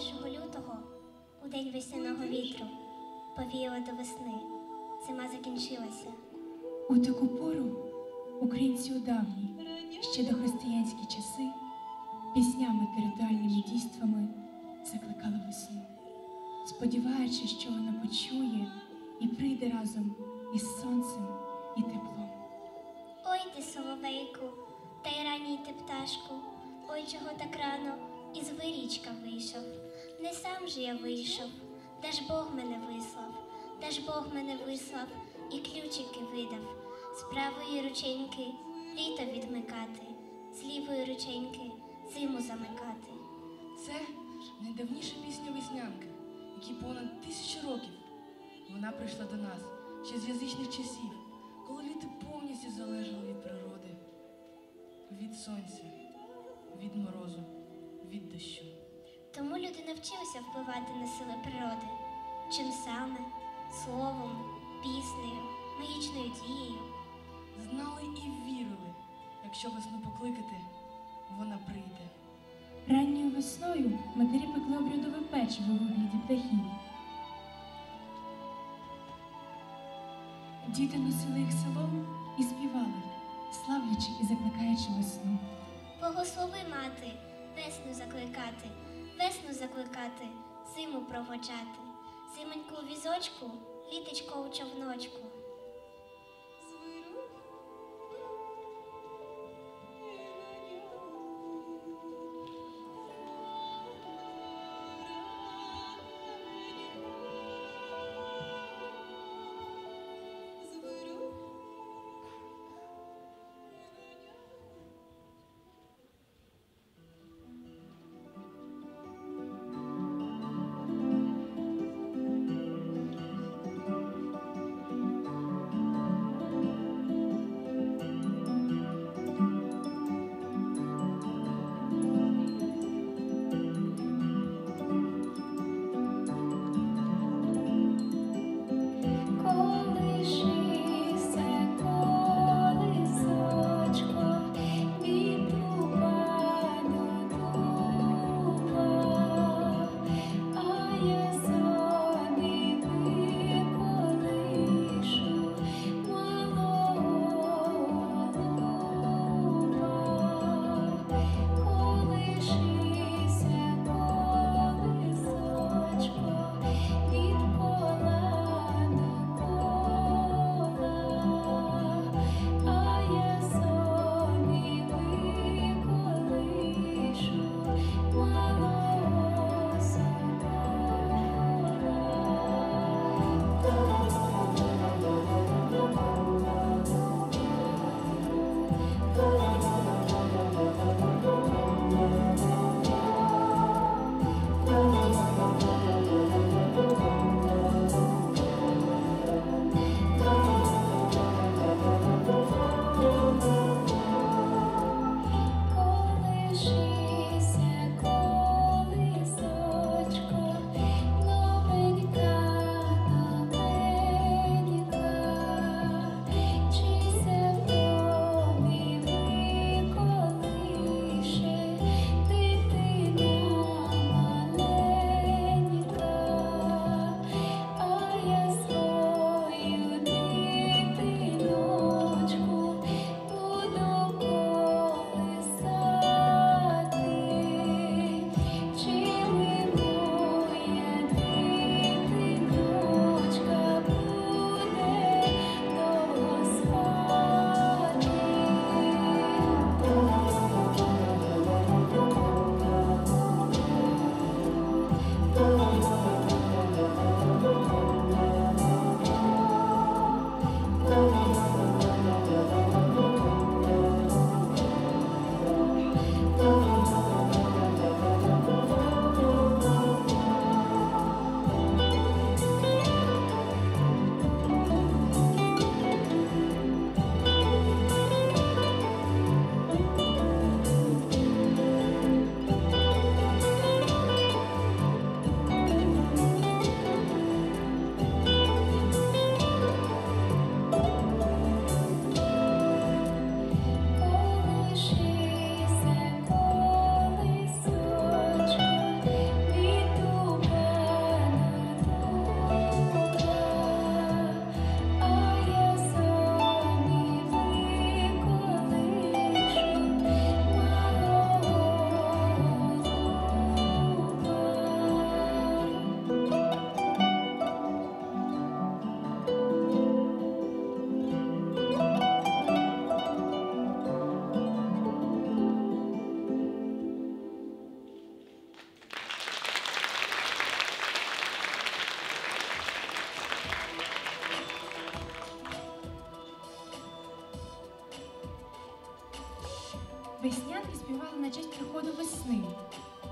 1 лютого, у день весняного вітру, повіяло до весни. Зима закінчилася. У таку пору українці у давні, ще до християнські часи, піснями та ритуальними дійствами закликали весну, сподіваючись, що вона почує і прийде разом із сонцем і теплом. Ой ти, соловейку, та й ранній ти пташку, ой чого так рано із вирічка вийшов. Не сам же я вийшов, де ж Бог мене вислав, де ж Бог мене вислав і ключики видав. З правої рученьки літо відмикати, з лівої рученьки зиму замикати. Це найдавніша пісня веснянки, якій понад тисячу років. Вона прийшла до нас ще з язичних часів, коли літо повністю залежало від природи, від сонця, від морозу, від дощу. Люди навчилися впливати на сили природи. Чим саме? Словом, піснею, магічною дією. Знали і вірили, якщо весну покликати, вона прийде. Ранньою весною матері пекли обрядове печиво у вигляді птахів. Діти носили їх селом і співали, славлячи і закликаючи весну. Благослови мати, весну закликати, весну закликати, зиму проводжати, зименьку візочку, літечко у човночку.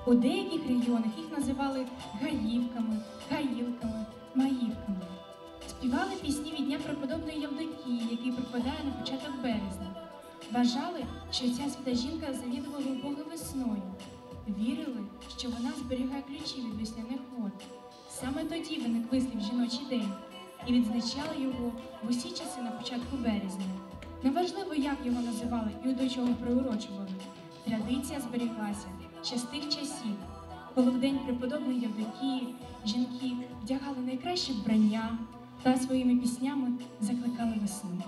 У деяких регіонах їх називали гаївками, гаїлками, маївками. Співали пісні від дня преподобної Явдокії, який припадає на початок березня. Вважали, що ця свята жінка завідувала Бога весною. Вірили, що вона зберігає ключі від весняних вод. Саме тоді виник вислів жіночий день і відзначали його в усі часи на початку березня. Неважливо, як його називали і до чого приурочували. Традиція зберіглася ще з тих часів, коли в день преподобної Явдокії жінки вдягали найкраще вбрання та своїми піснями закликали весну.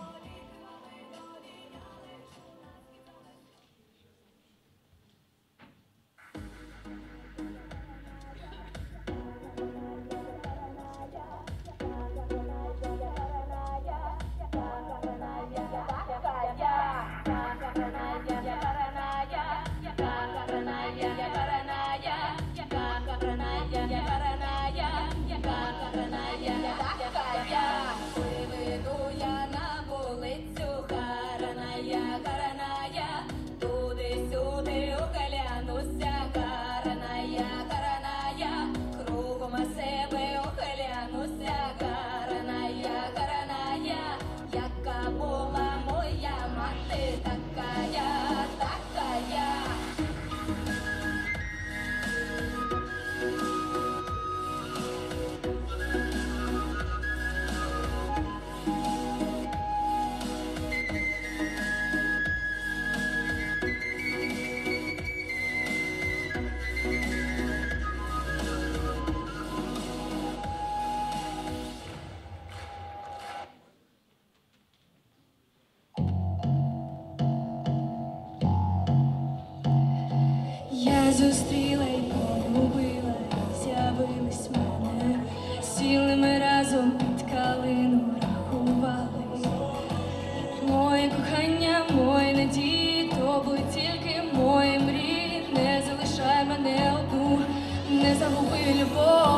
amor.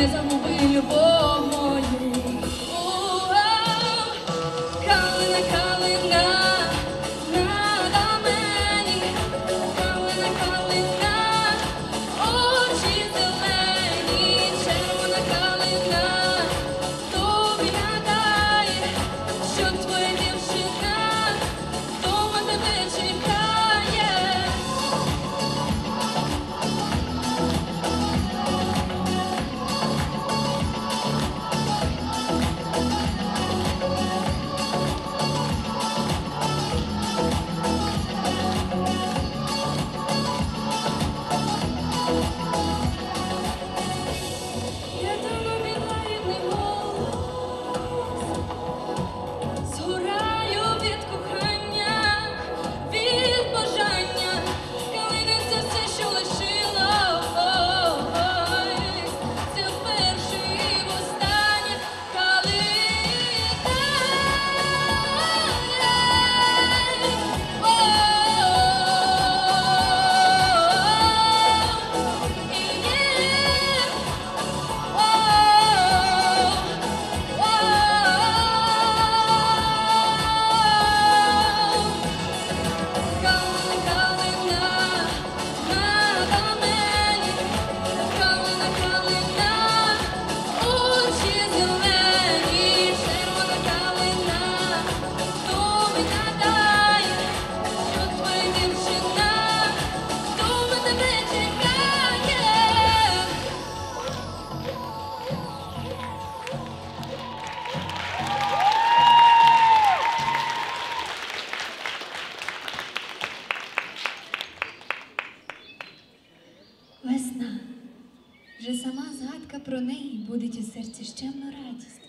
nessa montanha eu vou. Весна. Вже сама згадка про неї будить у серці щемну радість.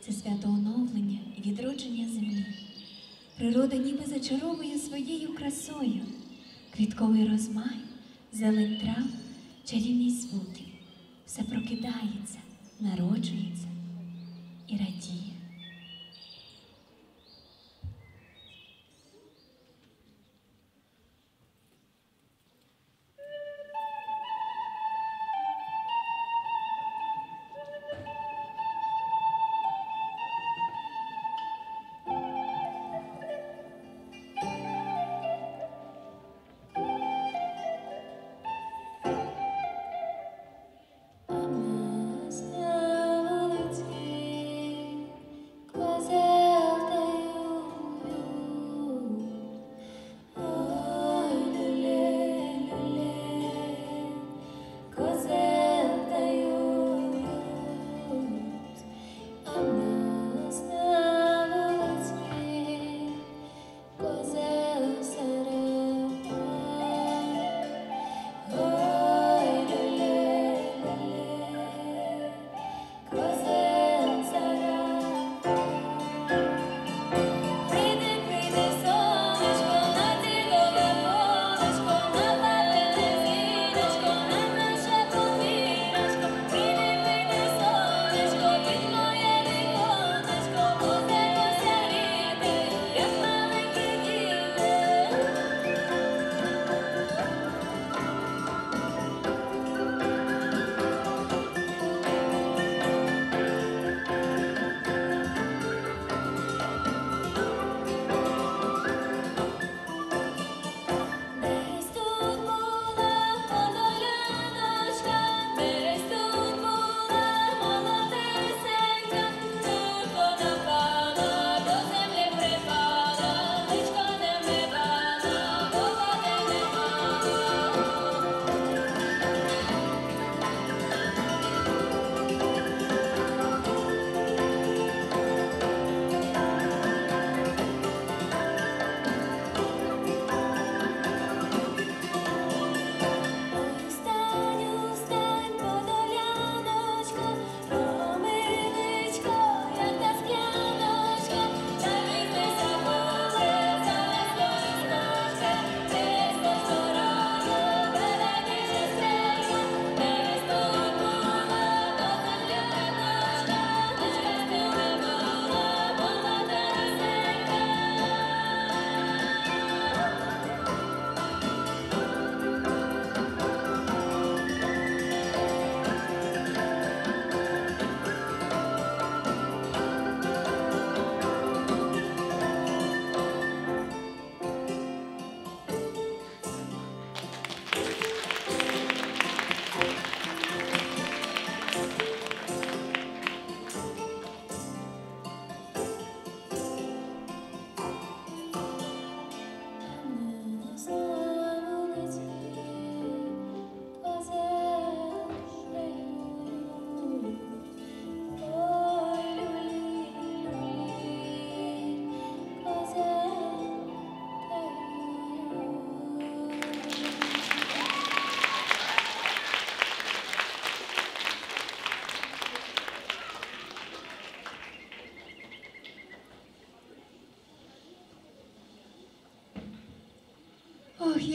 Це свято оновлення і відродження землі. Природа ніби зачаровує своєю красою, квітковий розмай, зелень трав, чарівні звуки. Все прокидається, народжується і радіє.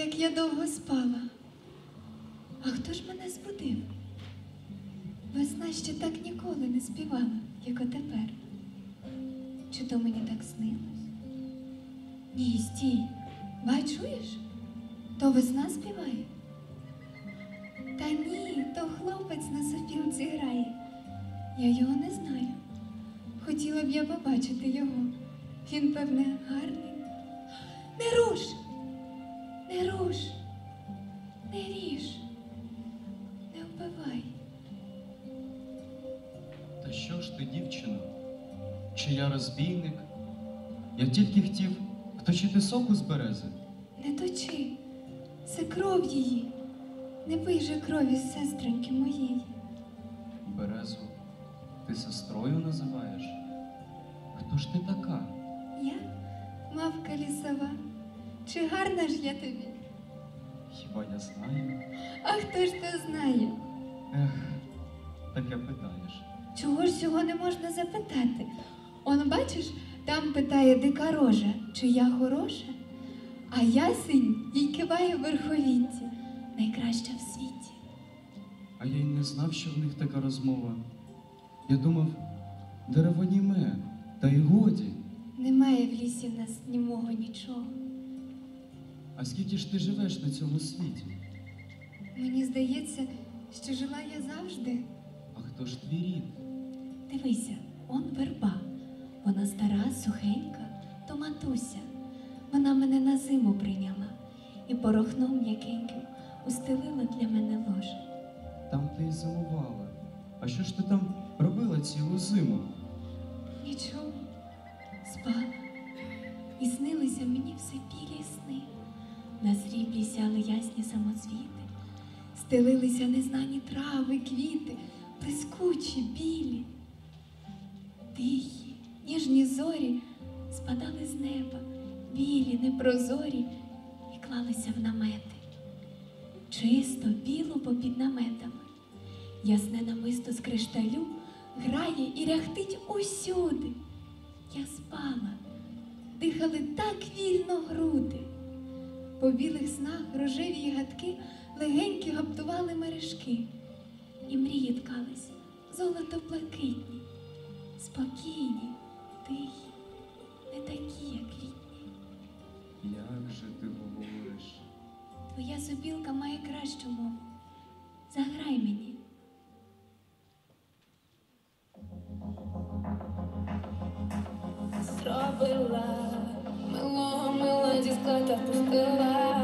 Як я довго спала. А хто ж мене збудив? Весна ще так ніколи не співала, як отепер. Чи то мені так снилось? Ні, стій, бачуєш? То весна співає? Та ні, то хлопець на сопілці грає. Я його не знаю. Хотіла б я побачити його. Він, певне, гарний. Не руш! Не руш, не ріж, не вбивай. Та що ж ти, дівчино? Чи я розбійник? Я тільки хотів вточити соку з берези. Не точи, це кров її. Не пий же крові сестреньки моєї. Березу ти сестрою називаєш? Хто ж ти така? Я мавка лісова. Чи гарна ж я тобі? Хіба я знаю? А хто ж то знає? Ех, таке питаєш. Чого ж цього не можна запитати? Он бачиш, там питає дика рожа, чи я хороша, а ясень їй киває в верховітті, найкраща в світі. А я й не знав, що в них така розмова. Я думав, дерево німе, та й годі. Немає в лісі в нас німого нічого. А скільки ж ти живеш на цьому світі? Мені здається, що жила я завжди. А хто ж твій рід? Дивися, он верба. Вона стара, сухенька, то матуся. Вона мене на зиму прийняла і порохном м'якеньким устелила для мене ложе. Там ти й зимувала. А що ж ти там робила цілу зиму? Нічого, спала. І снилися мені все білі сни. На сріблі сяли ясні самоцвіти, стелилися незнані трави, квіти, блискучі, білі. Тихі, ніжні зорі спадали з неба, білі, непрозорі, і клалися в намети. Чисто, біло попід наметами. Ясне намисто з кришталю грає і ряхтить усюди. Я спала, дихали так вільно груди. По білих снах рожеві гадки легенькі гаптували мережки, і мрії ткались золото блакитні, спокійні, тихі, не такі, як літні. Як же ти говориш? Твоя сопілка має кращу мову. Заграй мені. зробила, descanta por celular.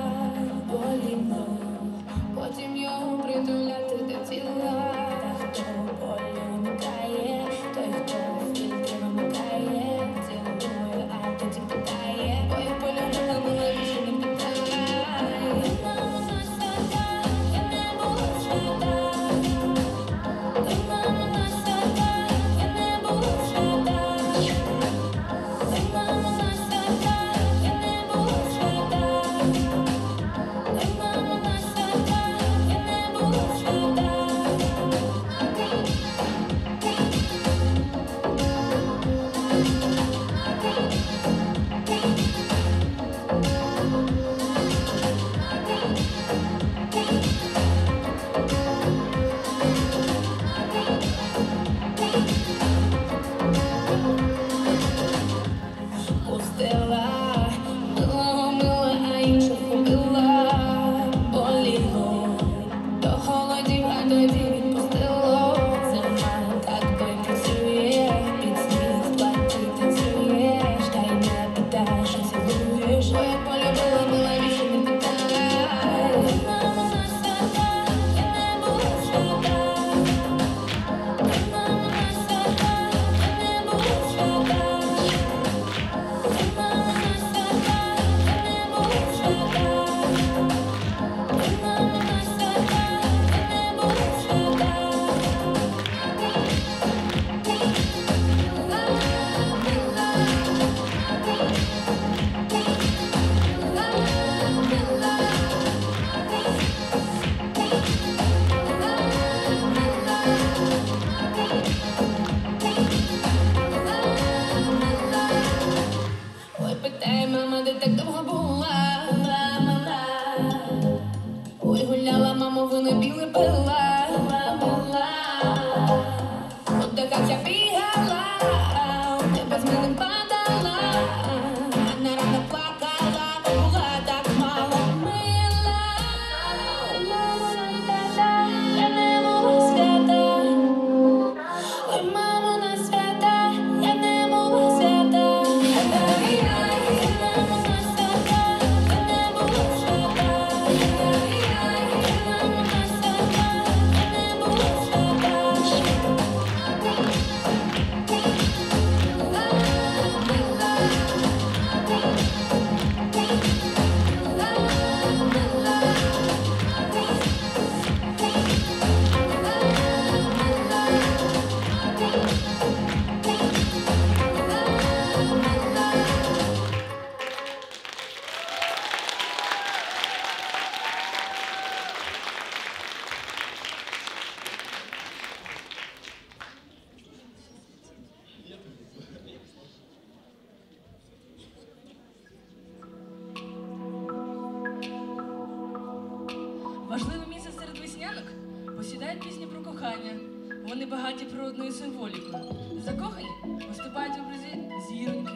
Природною символікою. Закохані виступають в образі зірки,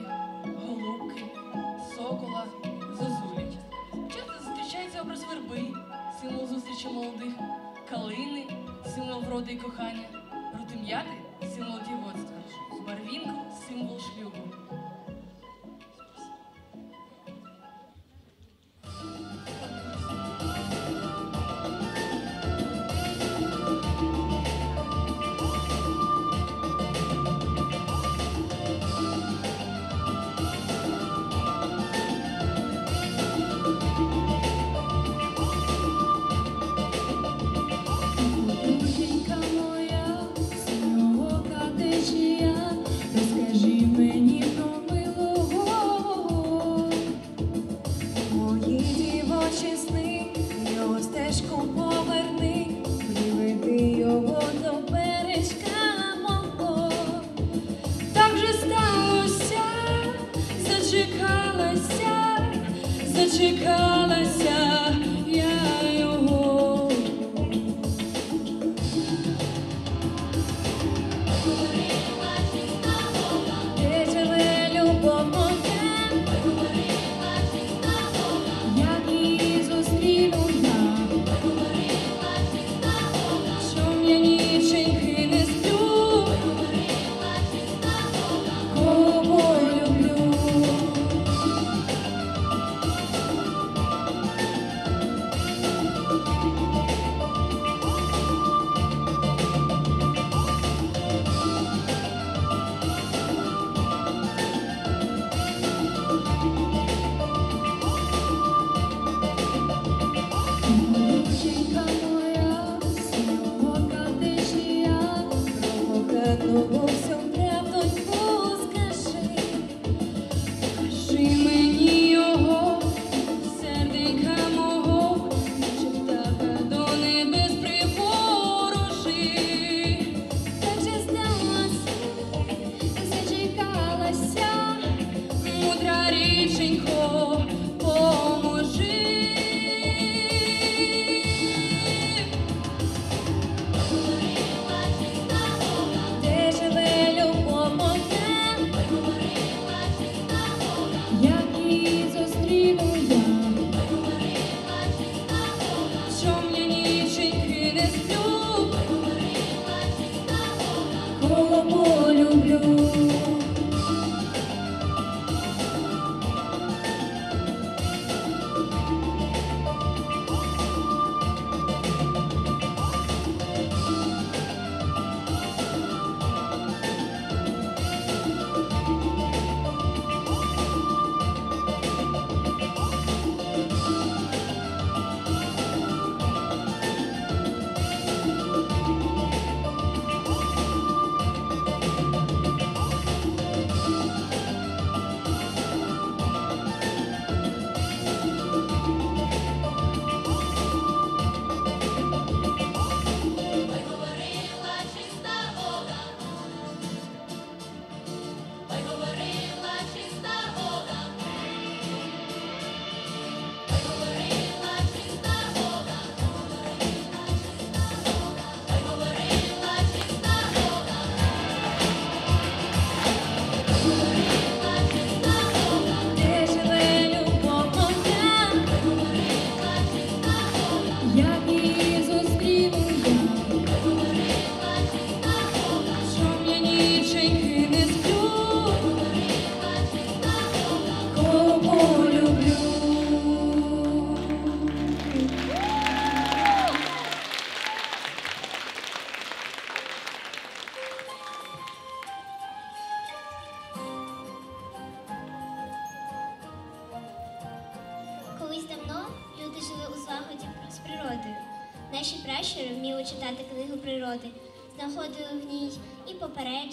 голубки, сокола, зозулі. Часто зустрічається образ верби, символ зустрічі молодих, калини, символ вроди і кохання,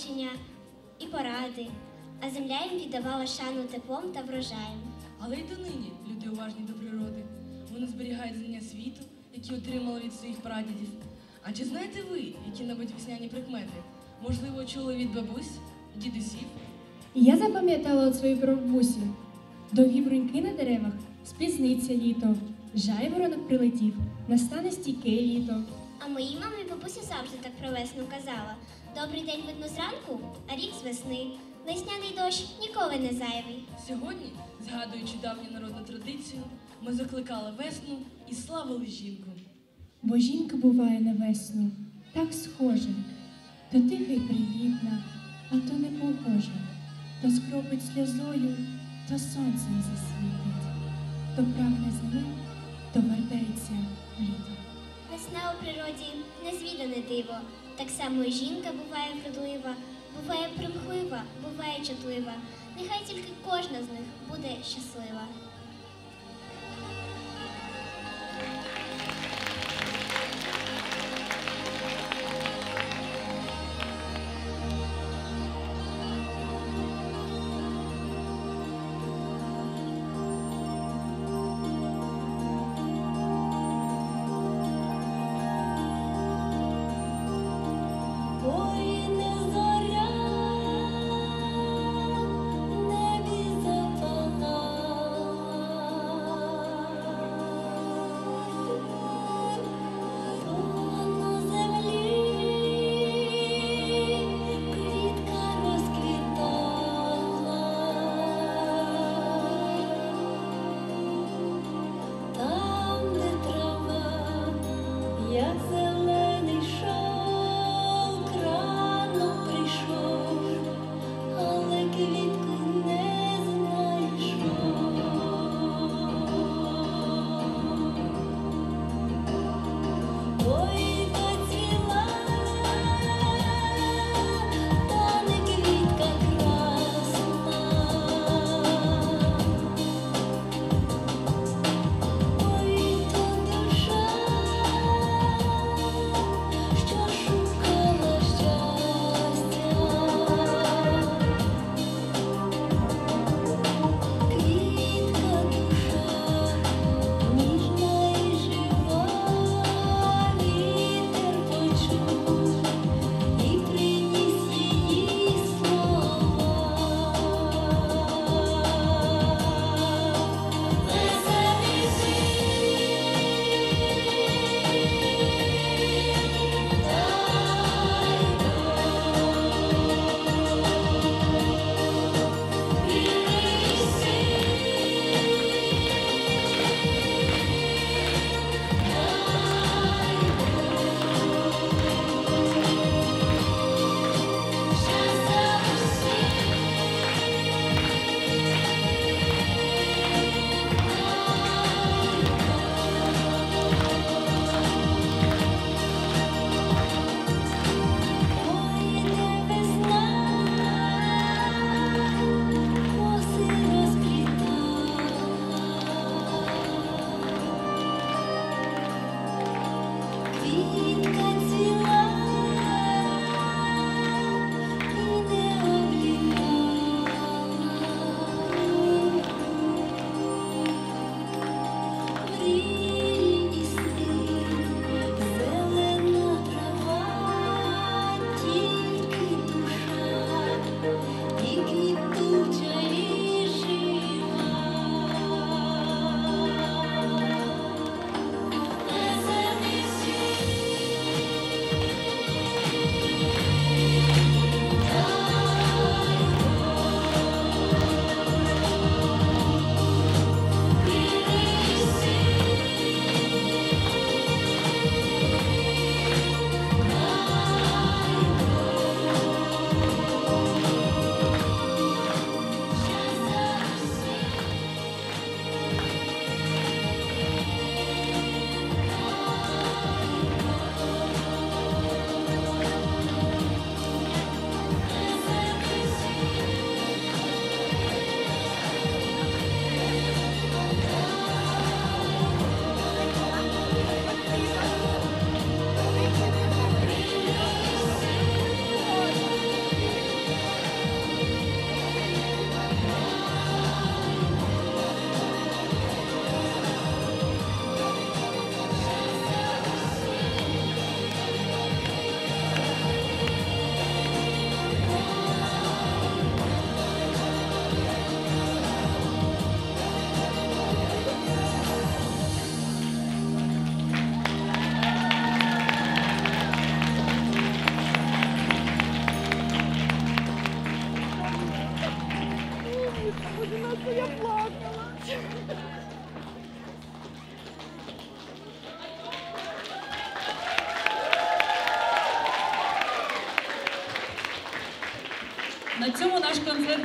попередження, і поради, а земля їм віддавала шану теплом та врожаєм. Але й донині люди уважні до природи. Вони зберігають знання світу, які отримали від своїх прадідів. А чи знаєте ви, які-небудь весняні прикмети? Можливо, чули від бабусь, дідусів? Я запам'ятала від своєї бабусі. Довгі бруньки на деревах, спізниться літо, жайворонок прилетів, настане стійке літо. А моїй мамі бабуся завжди так про весну казала. Добрий день видно зранку, а рік з весни. Весняний дощ ніколи не зайвий. Сьогодні, згадуючи давню народну традицію, ми закликали весну і славили жінку. Бо жінка буває на весну так схожа, то тиха й привітна, а то непогожа, то скропить сльозою, то сонцем засвітить, то прагне зими, то вертається в літо. Весна у природі незвідане диво. Так само жінка буває вродлива, буває примхлива, буває чутлива. Нехай тільки кожна з них буде щаслива.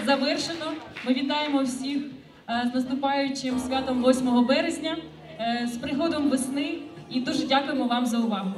Завершено. Ми вітаємо всіх е, з наступаючим святом 8 березня, е, з приходом весни і дуже дякуємо вам за увагу.